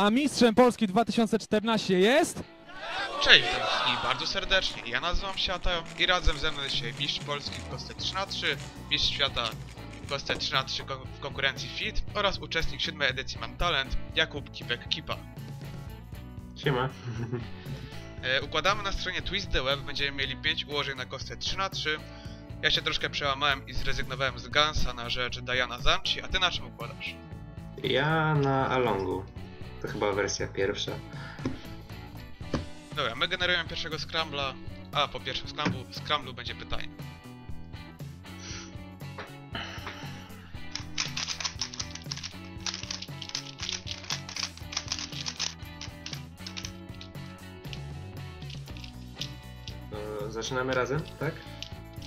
A mistrzem Polski 2014 jest... Cześć, witam wszystkich bardzo serdecznie. Ja nazywam się Ateo i razem ze mną jest dzisiaj mistrz Polski w kostce 3 na 3 mistrz świata w kostce 3 na 3 ko- w konkurencji FIT oraz uczestnik siódmej edycji Mam Talent, Jakub Kipek Kipa. Siema. E, układamy na stronie Twist the Web, będziemy mieli 5 ułożeń na kostce 3 na 3 Ja się troszkę przełamałem i zrezygnowałem z Gansa na rzecz Diana Zanci, a ty na czym układasz? Ja na Alongu. To chyba wersja pierwsza. Dobra, my generujemy pierwszego scrambla, a po pierwszym scramblu, scramblu będzie pytanie. Zaczynamy razem, tak?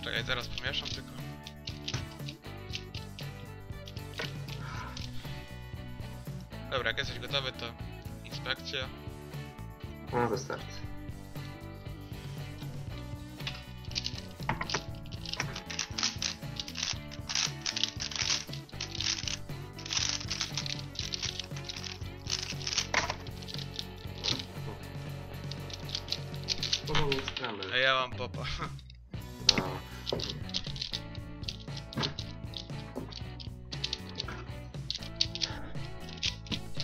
Czekaj, zaraz pomieszam tylko. Dobra, jak jesteś gotowy, to inspekcja. No to start. Pomogł scramble. A ja mam popa.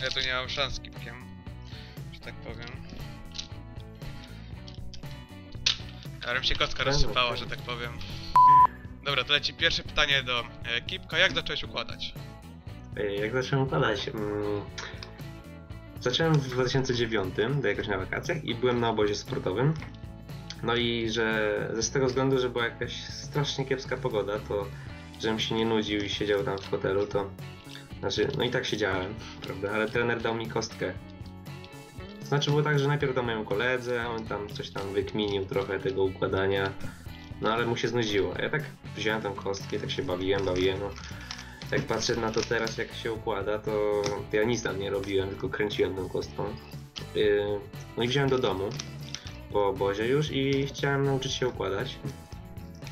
Ja tu nie mam szans z kipkiem, że tak powiem. Ale mi się Dobra, rozsypała, że tak powiem. Dobra, to leci pierwsze pytanie do e, Kipka. Jak zacząłeś układać? Ej, Jak zacząłem układać? Mm, Zacząłem w 2009, do jakoś na wakacjach i byłem na obozie sportowym. No i że z tego względu, że była jakaś strasznie kiepska pogoda, to żebym się nie nudził i siedział tam w hotelu, to znaczy, no i tak siedziałem, prawda, ale trener dał mi kostkę. Znaczy było tak, że najpierw dał mojemu koledze, on tam coś tam wykminił trochę tego układania, no ale mu się znudziło. Ja tak wziąłem tą kostkę tak się bawiłem, bawiłem, no jak patrzę na to teraz, jak się układa, to ja nic tam nie robiłem, tylko kręciłem tą kostką. Yy, No i wziąłem do domu po obozie już i chciałem nauczyć się układać.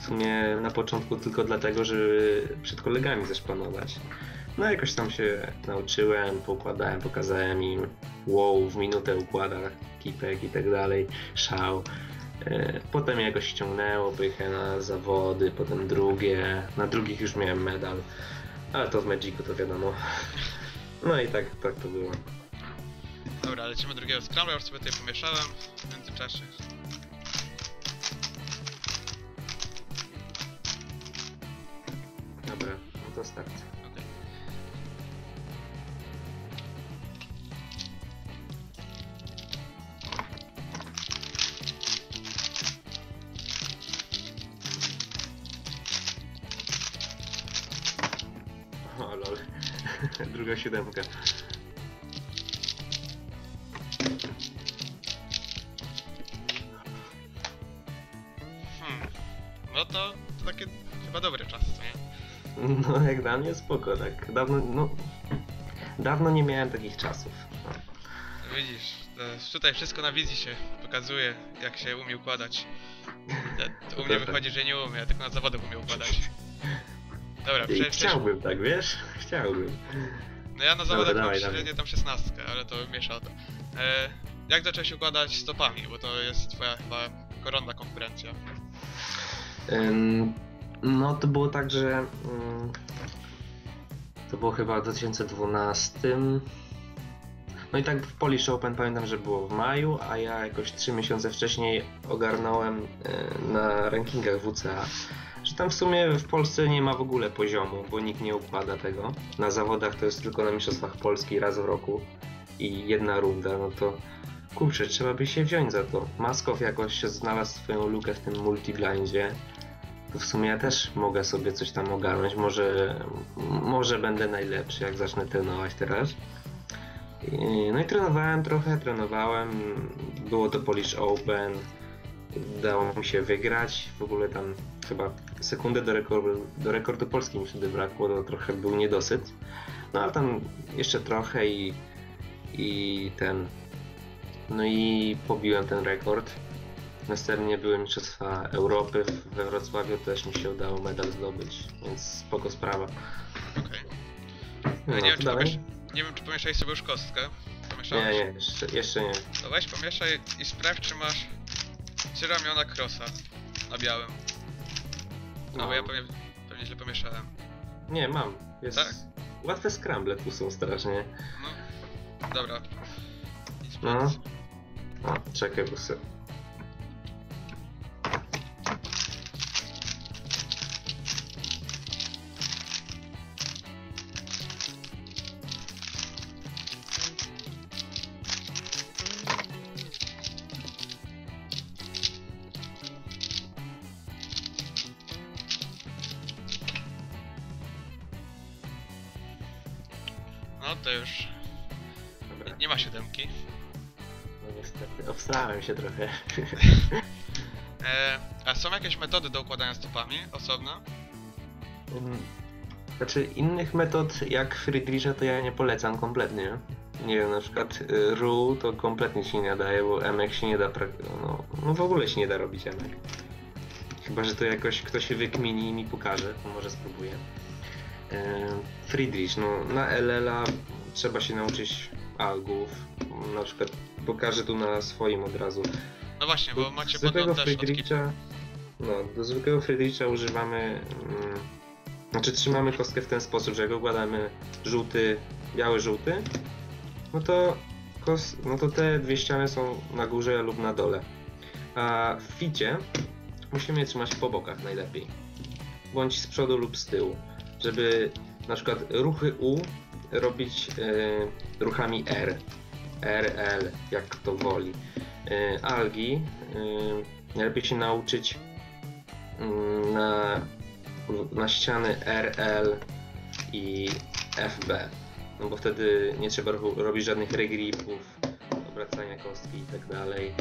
W sumie na początku tylko dlatego, żeby przed kolegami zeszpanować. No jakoś tam się nauczyłem, poukładałem, pokazałem im wow, w minutę układa, kipek i tak dalej, szał. Yy, Potem jakoś ściągnęło, pojechałem na zawody, potem drugie, na drugich już miałem medal. Ale to w Magicu to wiadomo. No i tak, tak to było. Dobra, lecimy drugiego scrambla, już sobie tutaj pomieszałem w międzyczasie. Dobra, no to start. Druga siódemka. Hmm. No to, to takie chyba dobre czasy, co nie? No jak dla mnie spoko, tak. Dawno, no... Dawno nie miałem takich czasów. No. Widzisz, tutaj wszystko na wizji się pokazuje, jak się umie układać. U mnie wychodzi, że nie umie, ja tylko na zawodach umie układać. Dobra, I prze, chciałbym tak, wiesz? Chciałbym. No ja na zawodach mam dawaj, średnio tam 16, ale to miesza to. E, jak zacząłeś układać stopami, bo to jest twoja chyba koronna konkurencja. Ym, No to było tak, że ym, to było chyba w 2012. No i tak w Polish Open pamiętam, że było w maju, a ja jakoś 3 miesiące wcześniej ogarnąłem y, na rankingach WCA, tam w sumie w Polsce nie ma w ogóle poziomu, bo nikt nie układa tego. Na zawodach to jest tylko na Mistrzostwach Polski raz w roku i jedna runda, no to kurczę, trzeba by się wziąć za to. Maskow jakoś znalazł swoją lukę w tym multiblindzie to w sumie ja też mogę sobie coś tam ogarnąć. Może, może będę najlepszy, jak zacznę trenować teraz. No i trenowałem trochę, trenowałem. Było to Polish Open. Udało mi się wygrać. W ogóle tam chyba sekundę do rekordu, do rekordu Polski mi wtedy brakło, to trochę był niedosyt. No ale tam jeszcze trochę i, i ten. No i pobiłem ten rekord. Następnie były Mistrzostwa Europy we Wrocławiu, też mi się udało medal zdobyć, więc spoko sprawa. Okej. No, nie, wiem, pomiesz... nie wiem, czy pomieszałeś sobie już kostkę. Pomieszałeś? Nie, nie, jeszcze, jeszcze nie. To weź pomieszaj i sprawdź, czy masz... Czy ramiona crossa na białym. No bo ja pewnie, pewnie źle pomieszałem. Nie, mam. Jest... Tak? Łatwe scramble tu są strasznie. No, dobra. Idź No. O, czekaj, bo se... No to już Dobra. nie ma siódemki. No niestety, obstrałem się trochę. E, a są jakieś metody do układania stopami osobno? Znaczy innych metod jak Friedricha to ja nie polecam kompletnie. Nie wiem, na przykład y, RU to kompletnie się nie daje, bo emek się nie da, no, no w ogóle się nie da robić emek. Chyba, że to jakoś ktoś się wykmini i mi pokaże, to może spróbuję. E, Friedrich, no na LL-a trzeba się nauczyć algów, na przykład pokażę tu na swoim od razu. No właśnie, bo Do macie zwykłego potem Friedricha, no, do zwykłego Friedricha używamy, mm, znaczy trzymamy kostkę w ten sposób, że jak układamy żółty, biały, żółty, no to, kos, no to te dwie ściany są na górze lub na dole. A w ficie musimy je trzymać po bokach najlepiej, bądź z przodu lub z tyłu, żeby na przykład ruchy U robić e, ruchami R, R, L, jak kto woli e, algi e, najlepiej się nauczyć mm, na, na ściany RL i FB. No bo wtedy nie trzeba ro- robić żadnych regripów, obracania kostki i tak dalej.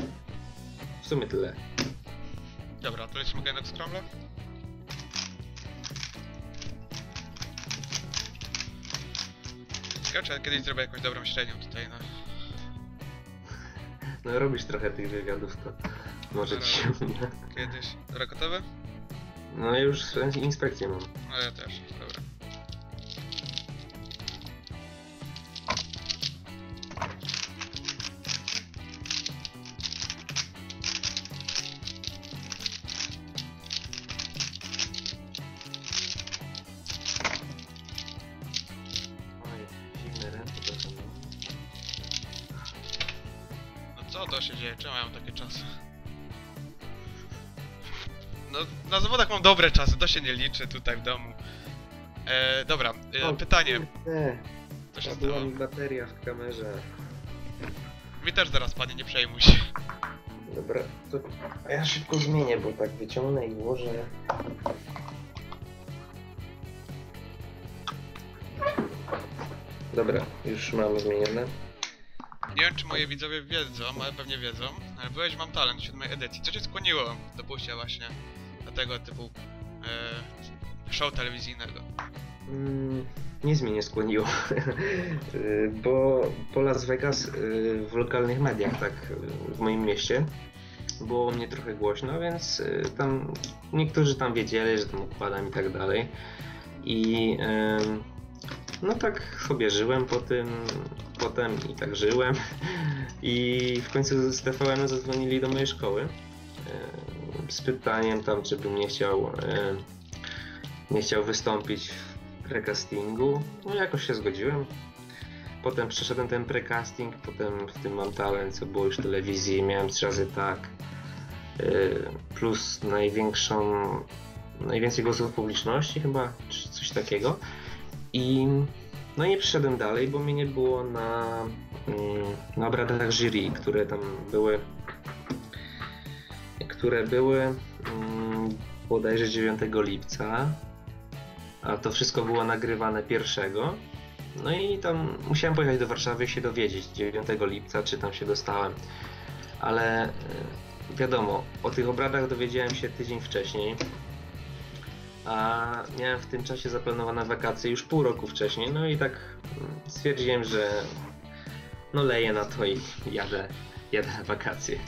W sumie tyle. Dobra, to lecimy jednak Scramble? Ciekawe, czy kiedyś zrobię jakąś dobrą średnią tutaj, no. No robisz trochę tych wywiadów, to może ci się uda. Kiedyś. Dobra, gotowe? No już inspekcję mam. No ja też, dobra. To się dzieje? Czemu mają takie czasy? No, na zawodach mam dobre czasy, to się nie liczy tutaj w domu. E, dobra, e, pytanie. kurde, Co się Padła stało? mi bateria w kamerze. Mi też zaraz padnie, nie przejmuj się. Dobra, to a ja szybko zmienię, bo tak wyciągnę i włożę. Dobra, już mamy zmienione. Nie wiem, czy moje widzowie wiedzą, ale pewnie wiedzą, ale byłeś Mam Talent w siódmej edycji. Co cię skłoniło do pójścia właśnie do tego typu e, show telewizyjnego? Mm, nic mnie nie skłoniło, Y, bo po Las Vegas y, w lokalnych mediach, tak y, w moim mieście, było mnie trochę głośno, więc tam niektórzy tam wiedzieli, że tam układam i tak dalej. I ym, no tak sobie żyłem po tym, potem i tak żyłem. I w końcu z TVN zadzwonili do mojej szkoły y, z pytaniem tam, czy bym nie chciał, y, nie chciał wystąpić w precastingu. No jakoś się zgodziłem. Potem przeszedłem ten precasting, potem w tym mam talent, co było już w telewizji, miałem trzy razy tak. Y, Plus największą, najwięcej głosów publiczności chyba, czy coś takiego. I no nie przyszedłem dalej, bo mnie nie było na, mm, na obradach jury, które tam były, które były mm, bodajże 9 lipca, a to wszystko było nagrywane pierwszego. No i tam musiałem pojechać do Warszawy i się dowiedzieć 9 lipca, czy tam się dostałem. Ale e, wiadomo, o tych obradach dowiedziałem się tydzień wcześniej. A miałem w tym czasie zaplanowane wakacje już pół roku wcześniej. No i tak mm, stwierdziłem, że no leję na to i jadę, jadę na wakacje.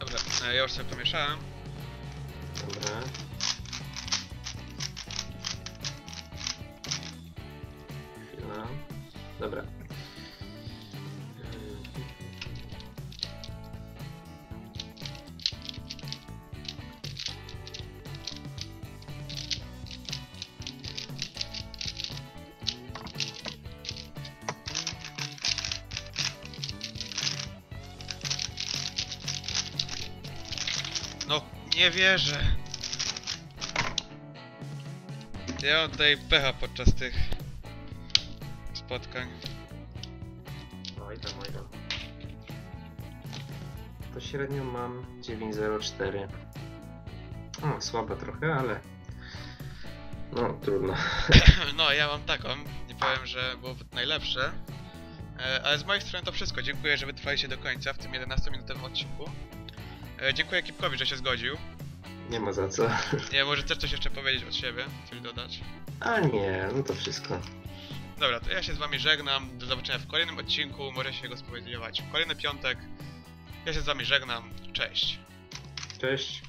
Dobra, e, ja już sobie pomieszałem. Dobra. Chwila. Dobra. Nie wierzę. Ja tutaj pecha podczas tych spotkań. Oj tam, oj tam. To średnio mam 9,04. O, słabo trochę, ale... No, trudno. No, ja mam taką. Nie powiem, że było najlepsze. E, Ale z mojej strony to wszystko. Dziękuję, że wytrwaliście do końca w tym 11-minutowym odcinku. E, Dziękuję ekipkowi, że się zgodził. Nie ma za co. Nie, może chcesz coś jeszcze powiedzieć od siebie, coś dodać? A nie, no to wszystko. Dobra, to ja się z wami żegnam. Do zobaczenia w kolejnym odcinku. Może się go spodziewać w kolejny piątek. Ja się z wami żegnam. Cześć. Cześć.